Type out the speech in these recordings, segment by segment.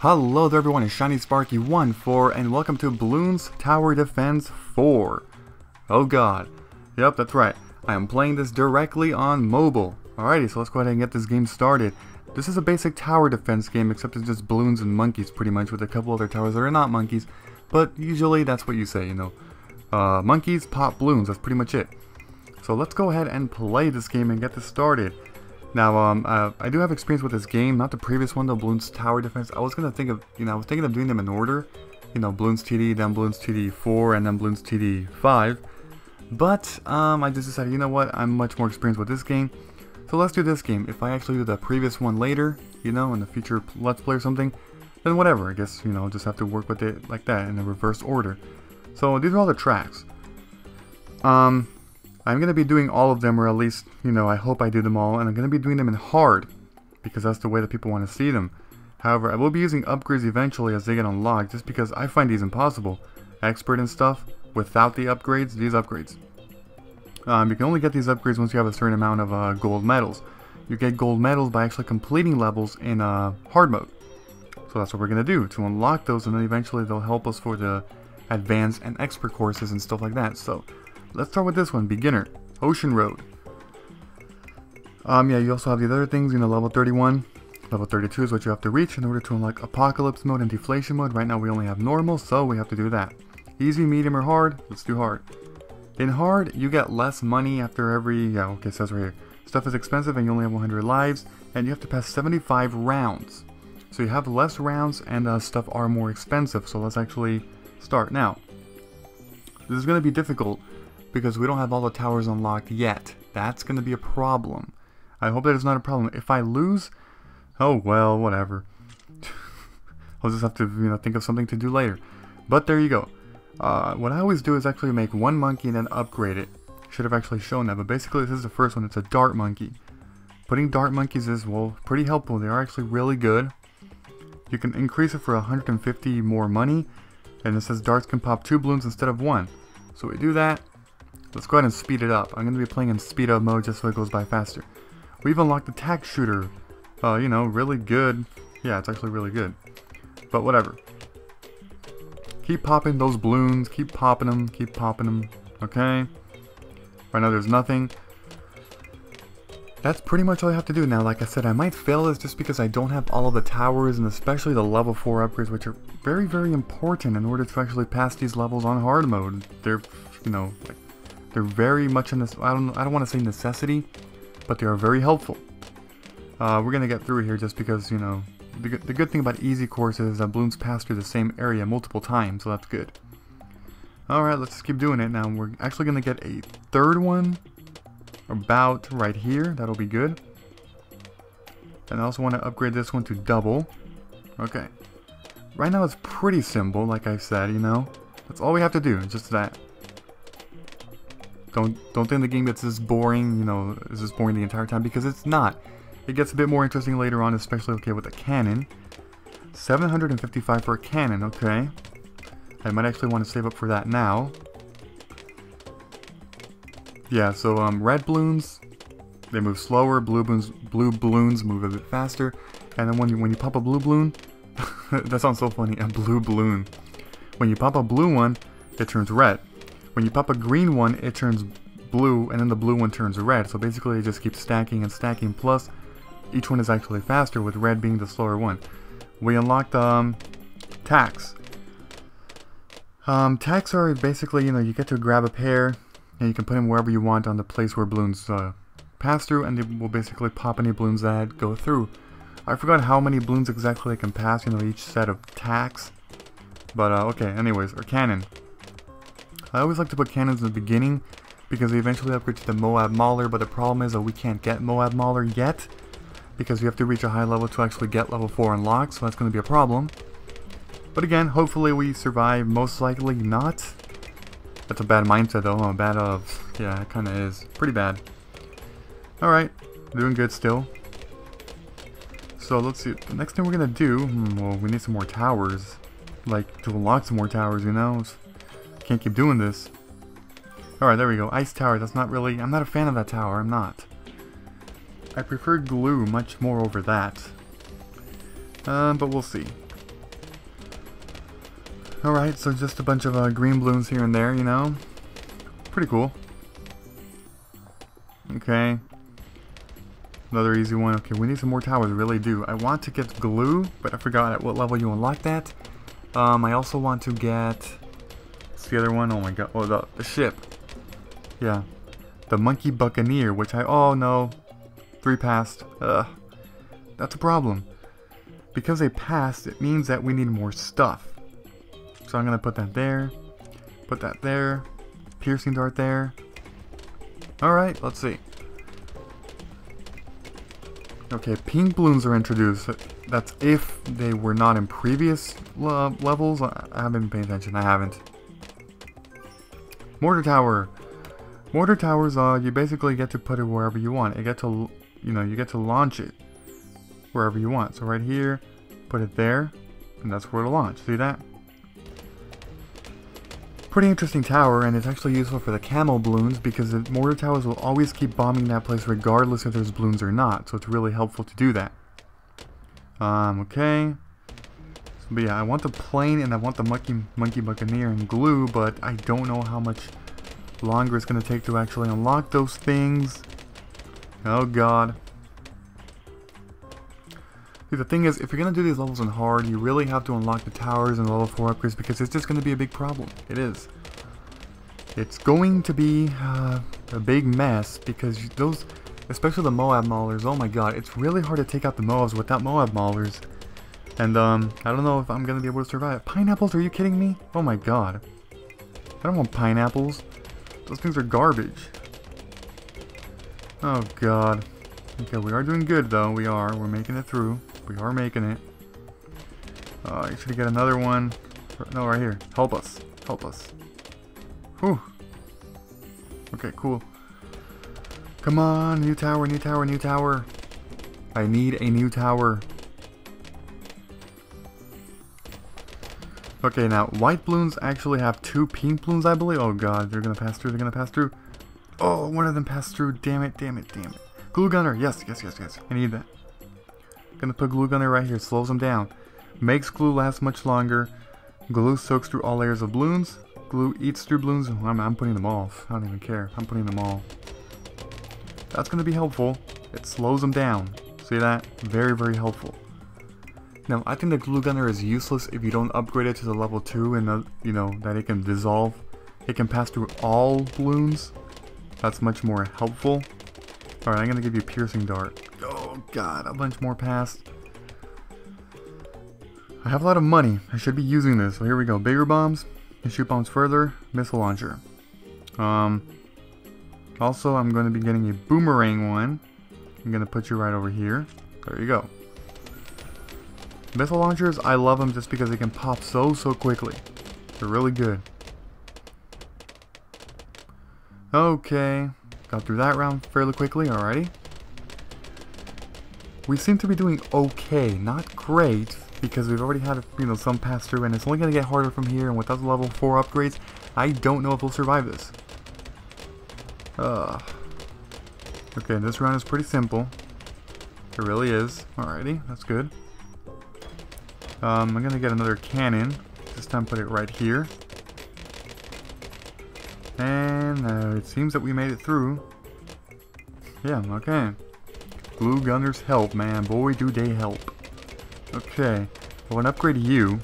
Hello there everyone, it's Shiny Sparky 14 and welcome to Bloons Tower Defense 4. Oh god. Yep, that's right. I am playing this directly on mobile. Alrighty, so let's go ahead and get this game started. This is a basic tower defense game, except it's just balloons and monkeys pretty much, with a couple other towers that are not monkeys. But usually that's what you say, you know. Uh, monkeys pop balloons, that's pretty much it. So let's go ahead and play this game and get this started. Now, um, uh, I do have experience with this game, not the previous one, the Bloons Tower Defense. I was gonna think of, you know, I was thinking of doing them in order. You know, Bloons TD, then Bloons TD 4, and then Bloons TD 5. But, um, I just decided, you know what, I'm much more experienced with this game. So let's do this game. If I actually do the previous one later, you know, in the future Let's Play or something, then whatever. I guess, you know, just have to work with it like that in a reverse order. So these are all the tracks. Um, I'm going to be doing all of them, or at least, you know, I hope I do them all, and I'm going to be doing them in hard, because that's the way that people want to see them. However, I will be using upgrades eventually as they get unlocked, just because I find these impossible. Expert and stuff, without the upgrades, these upgrades. Um, you can only get these upgrades once you have a certain amount of uh, gold medals. You get gold medals by actually completing levels in uh, hard mode. So that's what we're going to do, to unlock those, and then eventually they'll help us for the advanced and expert courses and stuff like that. So Let's start with this one, beginner, Ocean Road. Um, yeah, you also have the other things, you know, level 31. Level 32 is what you have to reach in order to unlock Apocalypse mode and Deflation mode. Right now we only have normal, so we have to do that. Easy, medium, or hard? Let's do hard. In hard, you get less money after every, yeah, okay, it says right here. Stuff is expensive and you only have 100 lives, and you have to pass 75 rounds. So you have less rounds and uh, stuff are more expensive, so let's actually start. Now, this is going to be difficult because we don't have all the towers unlocked yet. That's going to be a problem. I hope that is not a problem. If I lose, oh well, whatever. I'll just have to you know think of something to do later. But there you go. Uh, what I always do is actually make one monkey and then upgrade it. Should have actually shown that, but basically this is the first one. It's a dart monkey. Putting dart monkeys is, well, pretty helpful. They are actually really good. You can increase it for 150 more money, and it says darts can pop two balloons instead of one. So we do that, Let's go ahead and speed it up. I'm going to be playing in speed up mode just so it goes by faster. We've unlocked the tack shooter. Uh, you know, really good. Yeah, it's actually really good. But whatever. Keep popping those balloons. Keep popping them. Keep popping them. Okay? Right now there's nothing. That's pretty much all I have to do now. Like I said, I might fail this just because I don't have all of the towers and especially the level 4 upgrades, which are very, very important in order to actually pass these levels on hard mode. They're, you know, like they're very much in this, I don't, I don't want to say necessity, but they are very helpful. Uh, we're going to get through here just because, you know, the, the good thing about easy courses is that balloons pass through the same area multiple times, so that's good. Alright, let's just keep doing it. Now, we're actually going to get a third one about right here. That'll be good. And I also want to upgrade this one to double. Okay. Right now it's pretty simple, like I said, you know. That's all we have to do, just that. Don't don't think the game gets this boring, you know, is this boring the entire time because it's not. It gets a bit more interesting later on, especially okay with the cannon. 755 for a cannon, okay. I might actually want to save up for that now. Yeah, so um, red balloons, they move slower. Blue balloons, blue balloons move a bit faster. And then when you when you pop a blue balloon, that sounds so funny. A blue balloon. When you pop a blue one, it turns red. When you pop a green one, it turns blue, and then the blue one turns red. So basically it just keeps stacking and stacking, plus each one is actually faster, with red being the slower one. We unlocked um, tacks. Um, tacks are basically, you know, you get to grab a pair, and you can put them wherever you want on the place where balloons uh, pass through, and they will basically pop any balloons that go through. I forgot how many balloons exactly they can pass, you know, each set of tacks. But, uh, okay, anyways, or cannon. I always like to put cannons in the beginning because they eventually upgrade to the Moab Mauler, but the problem is that we can't get Moab Mauler yet because we have to reach a high level to actually get level 4 unlocked, so that's going to be a problem. But again, hopefully we survive, most likely not. That's a bad mindset though, a bad of, yeah, it kind of is. Pretty bad. Alright, doing good still. So let's see, the next thing we're to do, hmm, well, we need some more towers. Like, to unlock some more towers, you know? Can't keep doing this. Alright, there we go. Ice tower, that's not really... I'm not a fan of that tower, I'm not. I prefer glue much more over that. Um, but we'll see. Alright, so just a bunch of uh, green bloons here and there, you know? Pretty cool. Okay. Another easy one. Okay, we need some more towers, really do. I want to get glue, but I forgot at what level you unlock that. Um, I also want to get... What's the other one? Oh my god. Oh, the, the ship. Yeah. The Monkey Buccaneer, which I... Oh, no. Three passed. Ugh. That's a problem. Because they passed, it means that we need more stuff. So I'm going to put that there. Put that there. Piercing dart there. Alright, let's see. Okay, pink balloons are introduced. That's if they were not in previous levels. I haven't been paying attention. I haven't. Mortar tower. Mortar towers, uh, you basically get to put it wherever you want. You get to, you know, you get to launch it wherever you want. So right here, put it there, and that's where it'll launch. See that? Pretty interesting tower, and it's actually useful for the camo balloons because the mortar towers will always keep bombing that place regardless if there's balloons or not, so it's really helpful to do that. Um, okay. So, but yeah, I want the plane and I want the monkey, monkey buccaneer and glue, but I don't know how much longer it's going to take to actually unlock those things. Oh god. See, the thing is, if you're going to do these levels in hard, you really have to unlock the towers and level 4 upgrades because it's just going to be a big problem. It is. It's going to be uh, a big mess because those, especially the Moab Maulers, oh my god, it's really hard to take out the Moabs without Moab Maulers. And, um, I don't know if I'm going to be able to survive. Pineapples, are you kidding me? Oh my god. I don't want pineapples. Those things are garbage. Oh god. Okay, we are doing good though. We are. We're making it through. We are making it. Uh, oh, I should get another one. No, right here. Help us. Help us. Whew. Okay, cool. Come on, new tower, new tower, new tower. I need a new tower. Okay, now, white balloons actually have two pink balloons, I believe. Oh god, they're gonna pass through, they're gonna pass through. Oh, one of them passed through. Damn it, damn it, damn it. Glue gunner, yes, yes, yes, yes. I need that. Gonna put glue gunner right here, slows them down. Makes glue last much longer. Glue soaks through all layers of balloons. Glue eats through balloons. I'm, I'm putting them off. I don't even care. I'm putting them all. That's gonna be helpful. It slows them down. See that? Very, very helpful. Now, I think the glue gunner is useless if you don't upgrade it to the level 2 and, uh, you know, that it can dissolve. It can pass through all balloons. That's much more helpful. Alright, I'm gonna give you a piercing dart. Oh god, a bunch more passed. I have a lot of money. I should be using this. So here we go. Bigger bombs. Can shoot bombs further. Missile launcher. Um. Also, I'm going to be getting a boomerang one. I'm going to put you right over here. There you go. Missile launchers, I love them just because they can pop so, so quickly. They're really good. Okay. Got through that round fairly quickly, alrighty. We seem to be doing okay, not great, because we've already had, you know, some pass through, and it's only going to get harder from here, and without the level 4 upgrades, I don't know if we'll survive this. Uh, okay, this round is pretty simple. It really is. Alrighty, that's good. Um, I'm going to get another cannon. This time put it right here. And uh, it seems that we made it through. Yeah, okay. Glue gunners help, man. Boy, do they help. Okay. I want to upgrade you.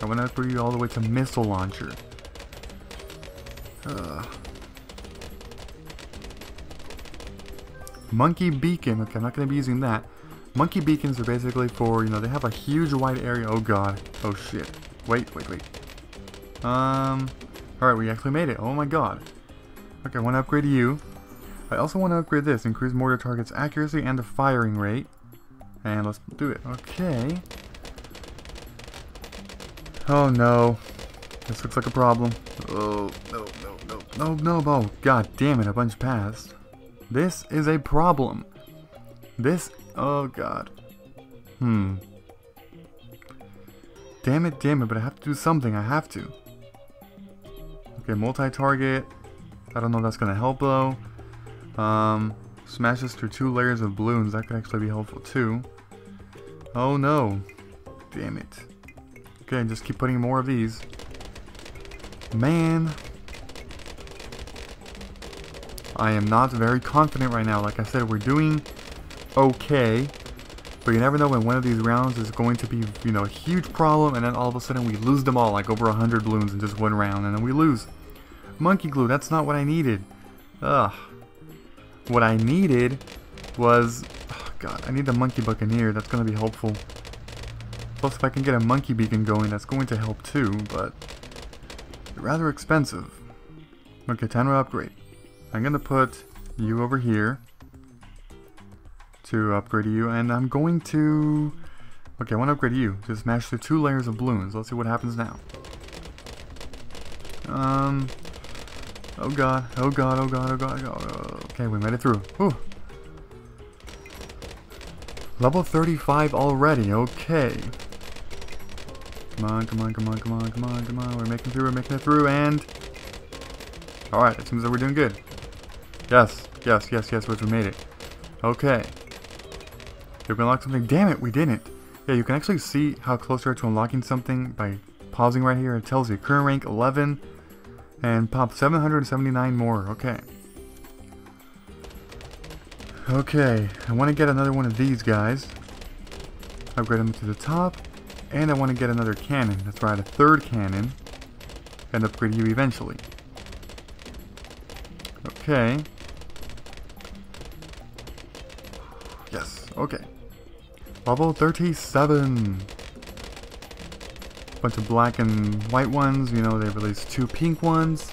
I want to upgrade you all the way to missile launcher. Uh. Monkey beacon. Okay, I'm not going to be using that. Monkey beacons are basically for, you know, they have a huge wide area. Oh god. Oh shit. Wait, wait, wait. Um. Alright, we actually made it. Oh my god. Okay, I want to upgrade you. I also want to upgrade this, increase mortar target's accuracy and the firing rate. And let's do it. Okay. Oh no. This looks like a problem. Oh, no, no, no, no, no, oh, god damn it, a bunch passed. This is a problem. This, oh god. Hmm. Damn it, damn it, but I have to do something, I have to. Okay, multi-target. I don't know if that's going to help though. Um, smashes through two layers of balloons. That could actually be helpful too. Oh no. Damn it. Okay, just keep putting more of these. Man. I am not very confident right now. Like I said, we're doing okay. But you never know when one of these rounds is going to be, you know, a huge problem, and then all of a sudden we lose them all, like over 100 balloons in just one round, and then we lose. Monkey glue, that's not what I needed. Ugh. What I needed was... Oh God, I need the monkey buccaneer, that's going to be helpful. Plus, if I can get a monkey beacon going, that's going to help too, but... Rather expensive. Okay, time to upgrade. I'm going to put you over here to upgrade you, and I'm going to... Okay, I want to upgrade you. Just smash through two layers of balloons. Let's see what happens now. Um... Oh god, oh god, oh god, oh god, oh god. Okay, we made it through. Whew. Level 35 already, okay. Come on, come on, come on, come on, come on, come on. We're making through, we're making it through, and... Alright, it seems that we're doing good. Yes, yes, yes, yes, we made it. Okay. Did we unlock something? Damn it, we didn't. Yeah, you can actually see how close you are to unlocking something by pausing right here. It tells you current rank 11 and pop 779 more. Okay. Okay, I want to get another one of these guys. Upgrade them to the top. And I want to get another cannon. That's right, a third cannon. And upgrade you eventually. Okay. Yes, okay. Level 37. Bunch of black and white ones. You know, they released two pink ones.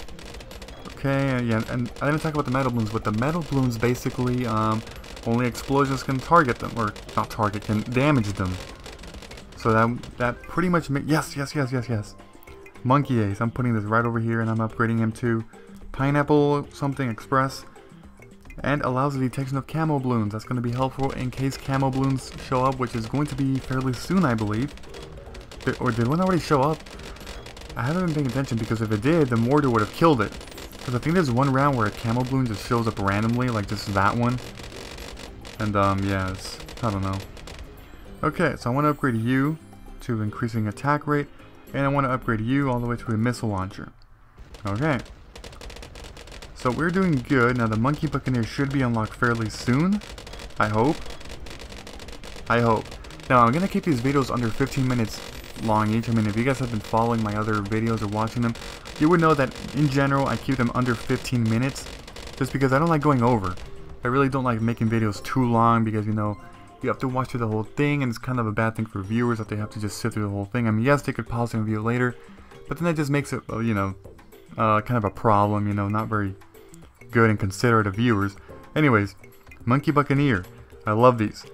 Okay, yeah, and I didn't talk about the metal balloons, but the metal balloons basically, um, only explosions can target them, or not target, can damage them. So that that pretty much makes, yes, yes, yes, yes, yes. Monkey Ace, I'm putting this right over here and I'm upgrading him to Pineapple something Express and allows the detection of camo balloons. That's going to be helpful in case camo balloons show up, which is going to be fairly soon, I believe. Did, or did one already show up? I haven't been paying attention because if it did, the mortar would have killed it. Because I think there's one round where a camo balloon just shows up randomly, like just that one. And um, yeah, I don't know. Okay, so I want to upgrade you to increasing attack rate, and I want to upgrade you all the way to a missile launcher. Okay. So we're doing good. Now the Monkey Buccaneer should be unlocked fairly soon. I hope. I hope. Now I'm going to keep these videos under 15 minutes long each. I mean if you guys have been following my other videos or watching them, you would know that in general I keep them under 15 minutes just because I don't like going over. I really don't like making videos too long because you know you have to watch through the whole thing and it's kind of a bad thing for viewers that they have to just sit through the whole thing. I mean yes they could pause and view later, but then that just makes it, uh, you know, uh, kind of a problem, you know, not very good and considerate of viewers. Anyways, Monkey Buccaneer. I love these.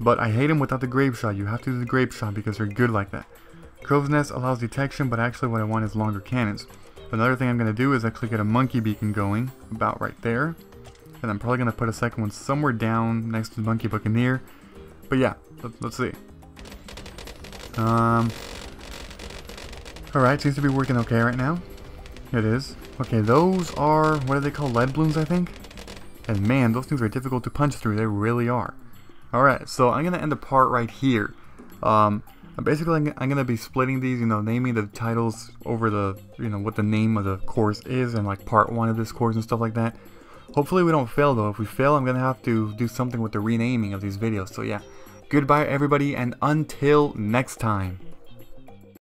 But I hate them without the grape shot. You have to do the grape shot because they're good like that. Crow's Nest allows detection, but actually what I want is longer cannons. Another thing I'm going to do is actually get a monkey beacon going, about right there. And I'm probably going to put a second one somewhere down next to the Monkey Buccaneer. But yeah, let, let's see. Um, Alright, seems to be working okay right now. It is. Okay, those are, what are they called? Lead balloons, I think? And man, those things are difficult to punch through. They really are. Alright, so I'm going to end the part right here. Um, I basically, I'm going to be splitting these, you know, naming the titles over the, you know, what the name of the course is and like part one of this course and stuff like that. Hopefully we don't fail though. If we fail, I'm going to have to do something with the renaming of these videos. So yeah, goodbye everybody and until next time.